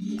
Yeah.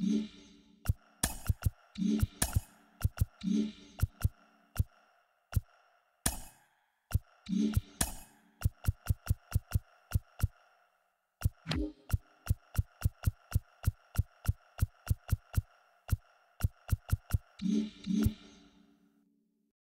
Yeah.